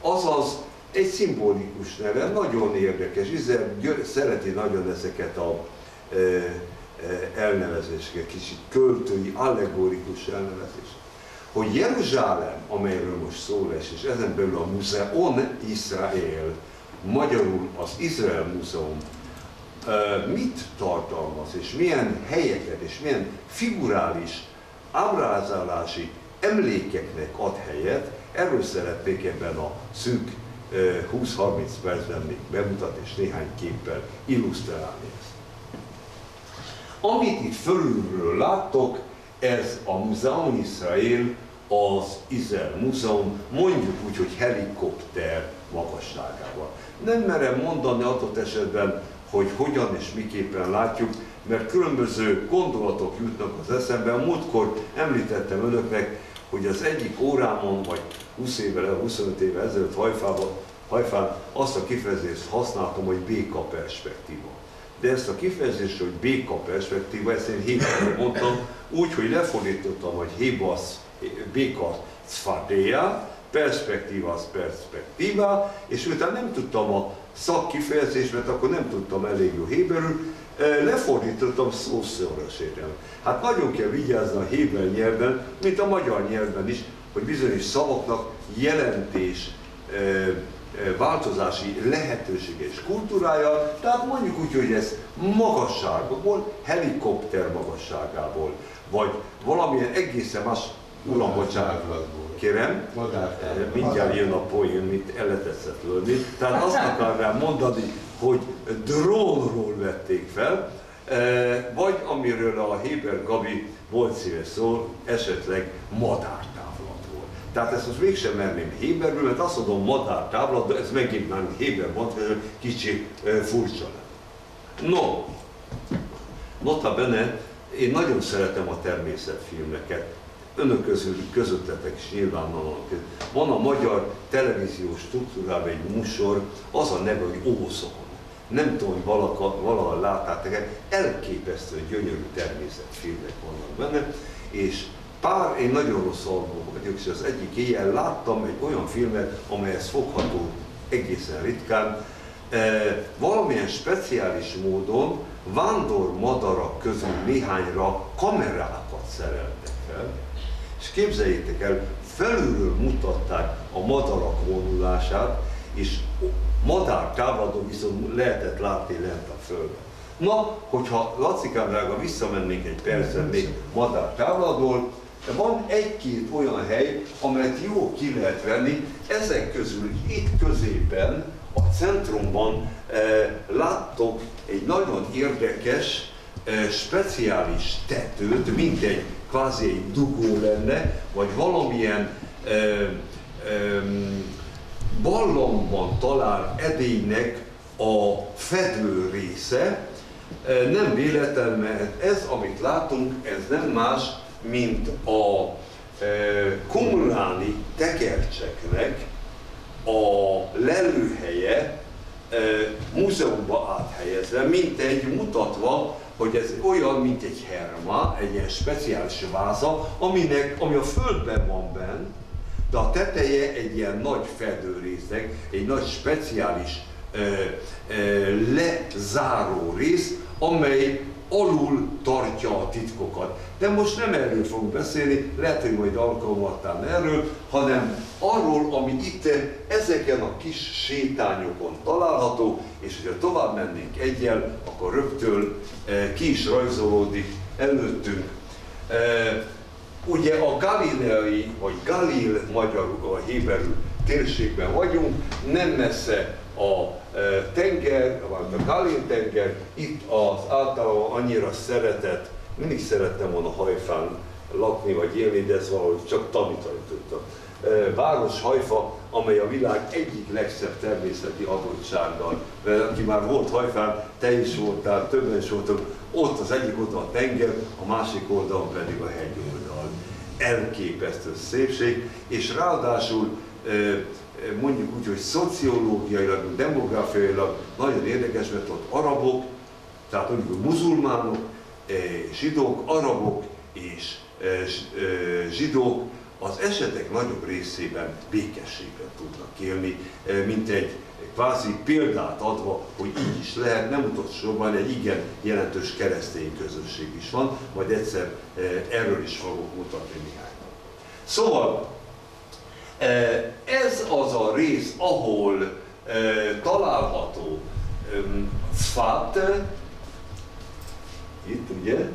azaz egy szimbolikus neve, nagyon érdekes. Izrael szereti nagyon ezeket a e, e, elnevezéseket, kicsit költői, allegorikus elnevezéseket. Hogy Jeruzsálem, amelyről most szó lesz, és ezen belül a Muzeon Israel, magyarul az Izrael Múzeum mit tartalmaz, és milyen helyeket, és milyen figurális ábrázolási emlékeknek ad helyet, erről szeretnék ebben a szűk 20-30 percben még bemutatni, és néhány képpel illusztrálni ezt. Amit itt fölülről láttok, ez a Muzeum Israel, az Izrael Múzeum, mondjuk úgy, hogy helikopter magasságával. Nem merem mondani adott esetben, hogy hogyan és miképpen látjuk, mert különböző gondolatok jutnak az eszembe. A múltkor említettem önöknek, hogy az egyik órámon, vagy 20 évvel, 25 évvel ezelőtt hajfában, hajfán azt a kifejezést használtam, hogy béka perspektíva. De ezt a kifejezést, hogy béka perspektíva, ezt én héberül mondtam, úgy, hogy lefordítottam, hogy hébasz, béka szfadéja, perspektíva az perspektíva, és utána nem tudtam a szakkifejezést, mert akkor nem tudtam elég jó héberül, lefordítottam szószoros értelmet. Hát nagyon kell vigyázni a héber nyelven, mint a magyar nyelven is, hogy bizonyos szavaknak jelentés, változási lehetősége és kultúrája, tehát mondjuk úgy, hogy ez magasságból, helikopter magasságából, vagy valamilyen egészen más, uram, bocsánat, kérem, mindjárt jön a poén, mint eletetszett lőni. Tehát azt akarnám mondani, hogy drónról vették fel, vagy amiről a Héber Gabi volt szíves szó, esetleg madártávlatról. Tehát ezt most mégsem merném Héberről, mert azt mondom madártávlat, de ez megint már Héber kicsi e, furcsa. No, nota bene, én nagyon szeretem a természetfilmeket, önök közül, közöttetek is nyilvánvalóan. Van a magyar televíziós struktúrában egy musor, az a neve, hogy Ószokon. Nem tudom, hogy valaka, valahol láttátok-e, elképesztően gyönyörű természetfilmek vannak benne, és pár, én nagyon rossz alvó vagyok, és az egyik éjjel láttam egy olyan filmet, amelyhez fogható egészen ritkán, e, valamilyen speciális módon vándor madarak közül néhányra kamerákat szereltek fel, és képzeljétek el, felülről mutatták a madarak vonulását, és madár távladon viszont lehetett látni lent a földön. Na, hogyha Lacikám drága visszamennénk egy percet még madár távladról, van egy-két olyan hely, amelyet jó ki lehet venni, ezek közül itt középen, a centrumban eh, láttok egy nagyon érdekes, eh, speciális tetőt, mint egy kvázi egy dugó lenne, vagy valamilyen ö, ö, ballomban talál edénynek a fedő része, nem véletlen, mert ez, amit látunk, ez nem más, mint a kumráni tekercseknek a lelőhelye múzeumba áthelyezve, mint egy mutatva, hogy ez olyan, mint egy herma, egy ilyen speciális váza, aminek, ami a földben van benn, de a teteje egy ilyen nagy fedőrésznek, egy nagy speciális ö, ö, lezáró rész, amely alul tartja a titkokat. De most nem erről fogunk beszélni, lehet, hogy majd alkalmattán erről, hanem arról, ami itt ezeken a kis sétányokon található, és hogyha tovább mennénk egyel, akkor rögtön eh, ki is rajzolódik előttünk. Eh, ugye a galileai, vagy galil magyarul, a héberül térségben vagyunk, nem messze a tenger, vagy a Kalin tenger, itt az általában annyira szeretett, mindig szerettem volna hajfán lakni vagy élni, de ez valahogy csak tanítani tudtam. Város Hajfa, amely a világ egyik legszebb természeti adottsággal, aki már volt Hajfán, te is voltál, többen is voltunk, ott az egyik oldal a tenger, a másik oldalon pedig a hegyoldal. Elképesztő szépség, és ráadásul mondjuk úgy, hogy szociológiailag, demográfiailag nagyon érdekes, mert ott arabok, tehát mondjuk muzulmánok, zsidók, arabok és zsidók az esetek nagyobb részében békességben tudnak élni, mint egy kvázi példát adva, hogy így is lehet, nem utolsóban egy igen jelentős keresztény közösség is van, majd egyszer erről is fogok mutatni néhány. Szóval ez az a rész, ahol található Sfat, itt ugye,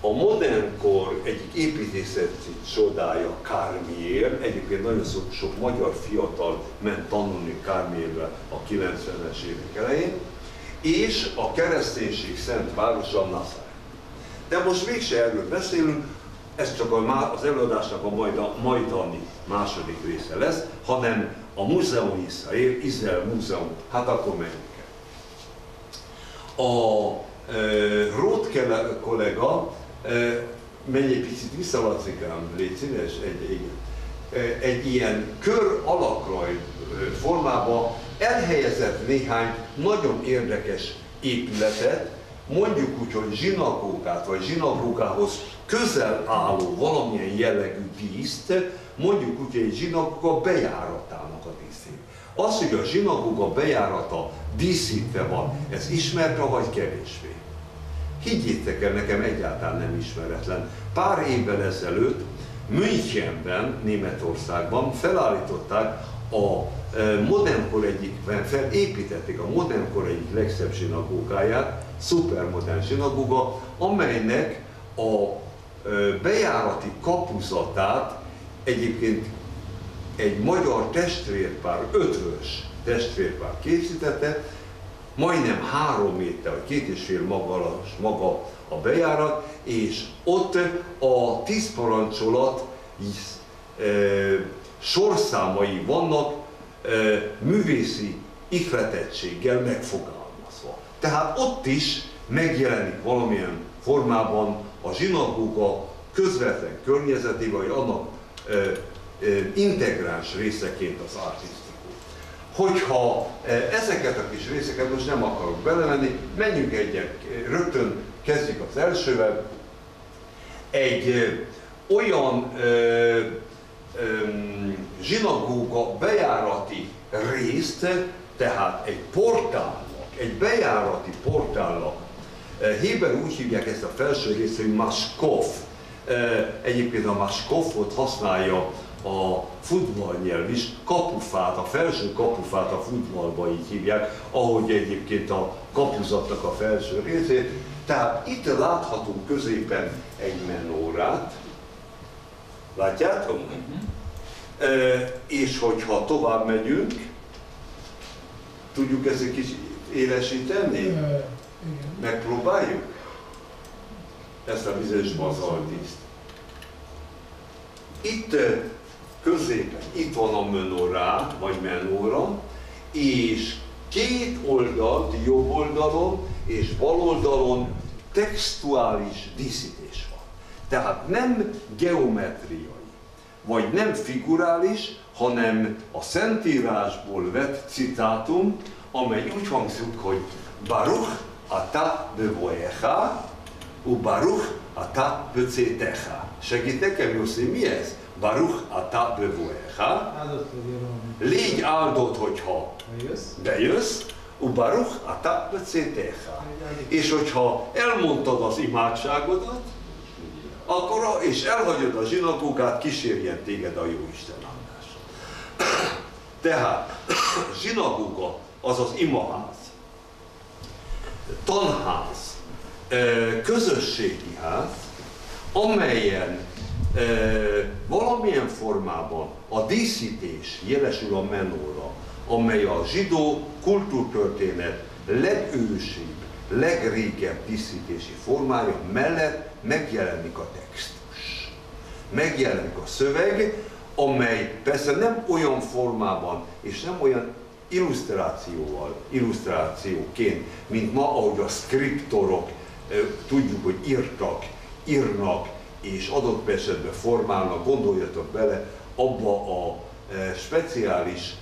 a modernkor egyik építészeti csodája Kármiér, egyébként nagyon sok, sok magyar fiatal ment tanulni Kármiérbe a 90-es évek elején, és a kereszténység szent városa Nazar. De most mégse erről beszélünk, ez csak az előadásnak a majda, majdani második része lesz, hanem a Múzeum Israel, Izrael Múzeum. Hát akkor menjünk el. A e, Roth kollega, e, menj egy picit vissza, Lacikám, légy színes, egy, egy, egy ilyen kör alakraj formába elhelyezett néhány nagyon érdekes épületet, mondjuk úgy, hogy zsinagógát, vagy zsinagógához közel álló valamilyen jellegű díszt, mondjuk úgy, egy zsinagóga bejáratának a díszét. Az, hogy a zsinagóga bejárata díszítve van, ez ismerte vagy kevésbé? Higgyétek el, nekem egyáltalán nem ismeretlen. Pár évvel ezelőtt Münchenben, Németországban felállították a e, modernkor egyik, felépítették a modernkor egyik legszebb zsinagógáját, szupermodern zsinagóga, amelynek a bejárati kapuzatát egyébként egy magyar testvérpár, ötvös testvérpár készítette, majdnem három méter, vagy két és fél magalas maga a bejárat, és ott a tíz parancsolat sorszámai vannak e, művészi ihletettséggel megfogalmazva. Tehát ott is megjelenik valamilyen formában a zsinagóga közvetlen környezetében, vagy annak e, e, integráns részeként az artisztikus. Hogyha ezeket a kis részeket most nem akarok belemenni, menjünk egyet, rögtön kezdjük az elsővel. Egy e, olyan e, e, zsinagóga bejárati részt, tehát egy portálnak, egy bejárati portálnak Héber úgy hívják ezt a felső részt, hogy Maskov. Eh, egyébként a Maskovot használja a futballnyelv is, kapufát, a felső kapufát a futballba így hívják, ahogy egyébként a kapuzatnak a felső részét. Tehát itt láthatunk középen egy menórát, látjátok? E, és hogyha tovább megyünk, tudjuk ezt egy kicsit élesíteni? Megpróbáljuk ezt a bizonyos bazaltiszt. Itt középen, itt van a menorá, vagy menóra, és két oldalt, jobb oldalon és bal oldalon textuális díszítés van. Tehát nem geometriai, vagy nem figurális, hanem a Szentírásból vett citátum, amely úgy hangzik, hogy Baruch Ata bevoecha, u baruch ata becétecha. Segítek, Eviuszim, mi ez? Baruch ata bevoecha. Légy áldott, hogyha bejössz. U baruch ata becétecha. És hogyha elmondtad az imádságodat, akkor és elhagyod a zsinagógát, kísérjen téged a jó Isten áldása. Tehát zsinagóga az az imaház tanház, közösségi ház, amelyen valamilyen formában a díszítés jelesül a menóra, amely a zsidó kultúrtörténet legősibb, legrégebb díszítési formája mellett megjelenik a textus. Megjelenik a szöveg, amely persze nem olyan formában és nem olyan illusztrációval, illusztrációként, mint ma, ahogy a skriptorok tudjuk, hogy írtak, írnak, és adott esetben formálnak, gondoljatok bele abba a speciális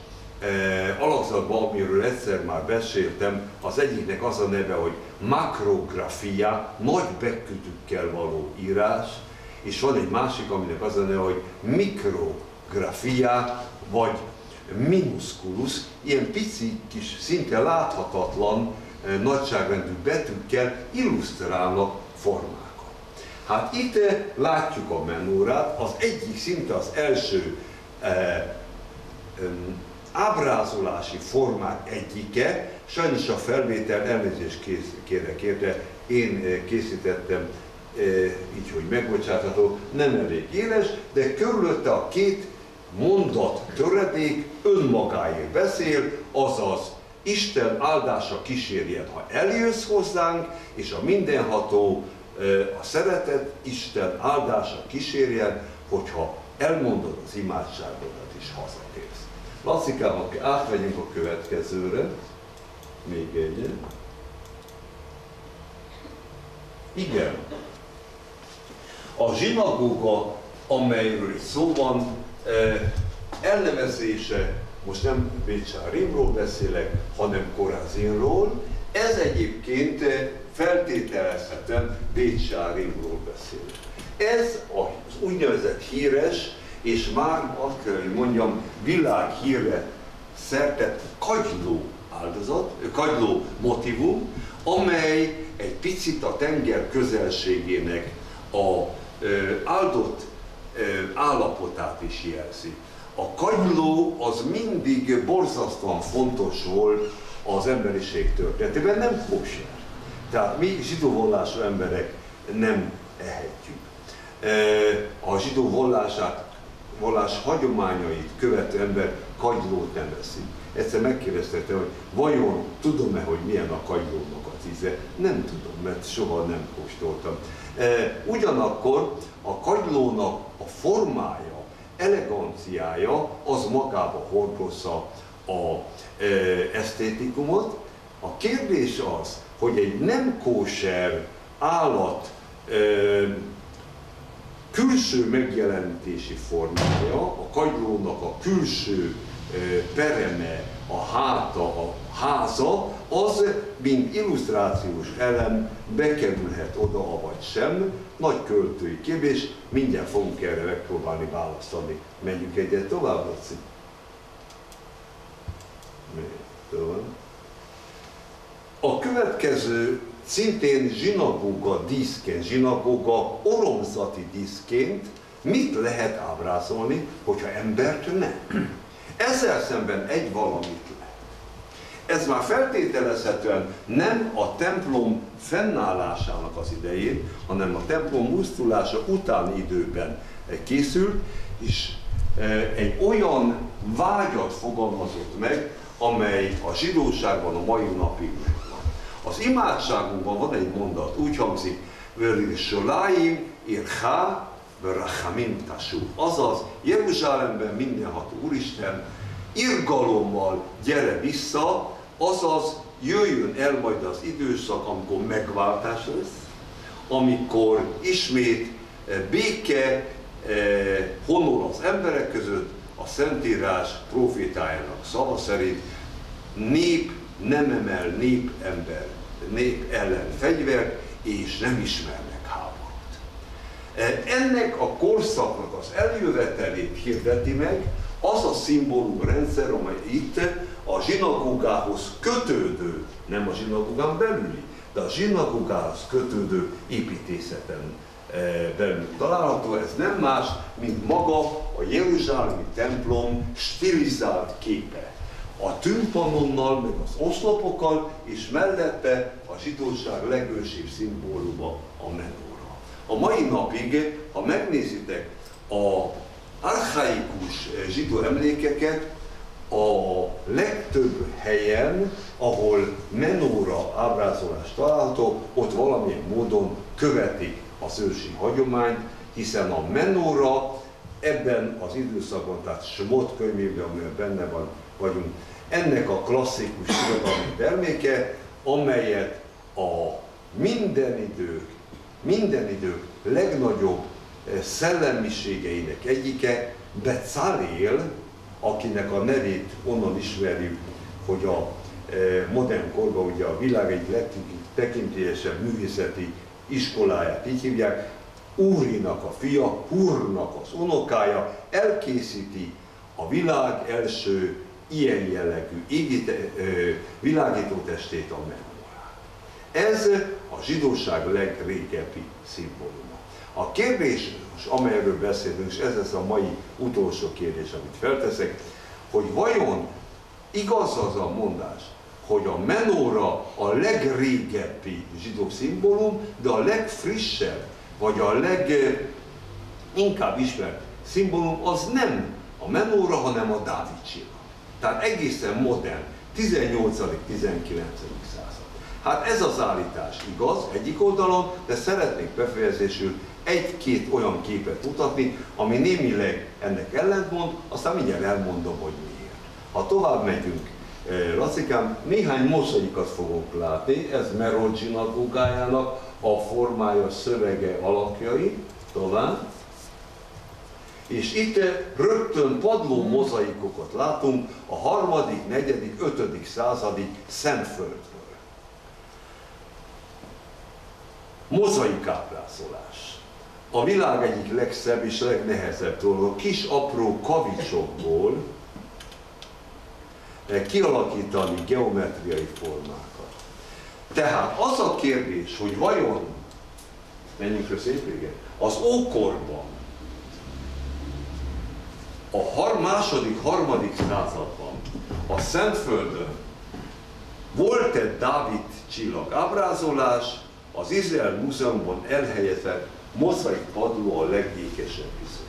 alakzatba, amiről egyszer már beszéltem, az egyiknek az a neve, hogy makrografia, nagy bekütükkel való írás, és van egy másik, aminek az a neve, hogy mikrografia, vagy minusculus, ilyen pici kis, szinte láthatatlan nagyságrendű betűkkel illusztrálnak formákat. Hát itt látjuk a menórát, az egyik szinte az első eh, eh, ábrázolási formák egyike, sajnos a felvétel elnézést kérek érte, én készítettem így, hogy megbocsátható, nem elég éles, de körülötte a két mondat töredék önmagáért beszél, azaz Isten áldása kísérjen, ha eljössz hozzánk, és a mindenható, a szeretet Isten áldása kísérjen, hogyha elmondod az imádságodat is hazatérsz. Lacikám, átvegyünk a következőre. Még egy. Igen. A zsinagóga, amelyről szó van, elnevezése, most nem Bécsárimról beszélek, hanem Korázinról, ez egyébként feltételezhetően Bécsárimról beszél. Ez az úgynevezett híres, és már azt kell, hogy mondjam, világhírre szertett kagyló áldozat, kagyló motivum, amely egy picit a tenger közelségének a áldott állapotát is jelzi. A kagyló az mindig borzasztóan fontos volt az emberiség történetében, nem kóser. Tehát mi zsidó vallású emberek nem ehetjük. A zsidó vallását, vallás hagyományait követő ember kagylót nem eszik. Egyszer megkérdezte, hogy vajon tudom-e, hogy milyen a kagylónak az íze? Nem tudom, mert soha nem kóstoltam. Ugyanakkor a kagylónak a formája, eleganciája az magába hordozza a esztétikumot. A kérdés az, hogy egy nem kóser állat külső megjelenítési formája, a kagylónak a külső pereme, a háta, a háza, az, mint illusztrációs elem bekerülhet oda, vagy sem. Nagy költői kérdés, mindjárt fogunk erre megpróbálni választani. Menjünk egyet tovább, Laci? A következő szintén zsinagóga díszként, zsinagóga oromzati díszként mit lehet ábrázolni, hogyha embert nem? Ezzel szemben egy valamit ez már feltételezhetően nem a templom fennállásának az idején, hanem a templom musztulása utáni időben készült, és e, egy olyan vágyat fogalmazott meg, amely a zsidóságban a mai napig megvan. Az imádságunkban van egy mondat, úgy hangzik, Verisolaim irchá verachamim tasu. Azaz, Jeruzsálemben mindenható Úristen, irgalommal gyere vissza, Azaz jöjjön el majd az időszak, amikor megváltás lesz, amikor ismét eh, béke eh, honol az emberek között, a Szentírás profétájának szava szerint nép nem emel nép ember, nép ellen fegyvert, és nem. Eh, ennek a korszaknak az eljövetelét hirdeti meg az a szimbólumrendszer, amely itt a zsinagógához kötődő, nem a zsinagógán belüli, de a zsinagógához kötődő építészeten eh, belül található. Ez nem más, mint maga a Jeruzsálemi templom stilizált képe. A tűnpanonnal, meg az oszlopokkal, és mellette a zsidóság legősibb szimbóluma a menóra. A mai napig, ha megnézitek a archaikus eh, zsidó emlékeket, a legtöbb helyen, ahol menóra ábrázolás található, ott valamilyen módon követik az ősi hagyományt, hiszen a menóra ebben az időszakban, tehát Smot könyvében, amiben benne van, vagyunk, ennek a klasszikus irodalmi terméke, amelyet a minden idők, minden idők legnagyobb eh, szellemiségeinek egyike, Becalel, akinek a nevét onnan ismerjük, hogy a eh, modern korban ugye a világ egy legtekintélyesebb művészeti iskoláját így hívják, Úrinak a fia, Hurnak az unokája elkészíti a világ első ilyen jellegű égite, világító testét, a menorát. Ez a zsidóság legrégebbi szimbóluma. A kérdés, amelyről beszélünk, és ez lesz a mai utolsó kérdés, amit felteszek, hogy vajon igaz az a mondás, hogy a menóra a legrégebbi zsidó szimbólum, de a legfrissebb, vagy a leginkább ismert szimbólum az nem a menóra, hanem a Dávid csillag. Tehát egészen modern, 18.-19. Hát ez az állítás igaz egyik oldalon, de szeretnék befejezésül egy-két olyan képet mutatni, ami némileg ennek ellentmond, aztán mindjárt elmondom, hogy miért. Ha tovább megyünk, eh, Lacikám, néhány mozaikat fogok látni, ez Merol zsinagógájának a formája, szövege, alakjai, tovább. És itt rögtön padló mozaikokat látunk a harmadik, negyedik, ötödik századi Szentföldről. Mozaikábrázolás. A világ egyik legszebb és legnehezebb dolga. Kis apró kavicsokból eh, kialakítani geometriai formákat. Tehát az a kérdés, hogy vajon, menjünk szép régen, az ókorban a har második, harmadik században a Szentföldön volt-e Dávid csillag ábrázolás, az Izrael Múzeumban elhelyezett mozaik padló a legékesebb viszony.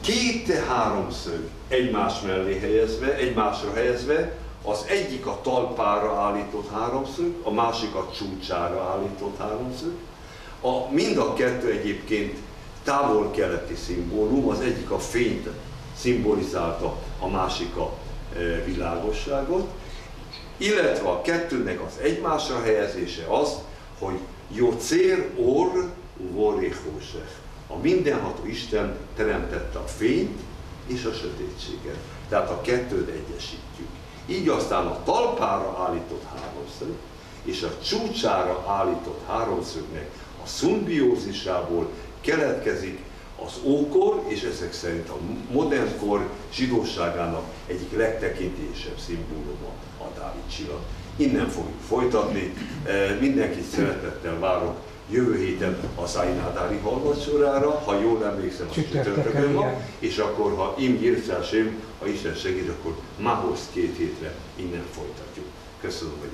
Két háromszög egymás mellé helyezve, egymásra helyezve, az egyik a talpára állított háromszög, a másik a csúcsára állított háromszög. A, mind a kettő egyébként távol-keleti szimbólum, az egyik a fényt szimbolizálta, a másik a e, világosságot, illetve a kettőnek az egymásra helyezése az, hogy Jocér Or Voréhósef. A mindenható Isten teremtette a fényt és a sötétséget. Tehát a kettőt egyesítjük. Így aztán a talpára állított háromszög és a csúcsára állított háromszögnek a szumbiózisából keletkezik az ókor, és ezek szerint a modern kor zsidóságának egyik legtekintésebb szimbóluma a Dávid csillag. Innen fogjuk folytatni. E, mindenkit szeretettel várok jövő héten a Zainadári hallgatsorára, ha jól emlékszem, a csütörtökön van, és akkor, ha im Jircásém, ha Isten segít, akkor mához két hétre innen folytatjuk. Köszönöm, hogy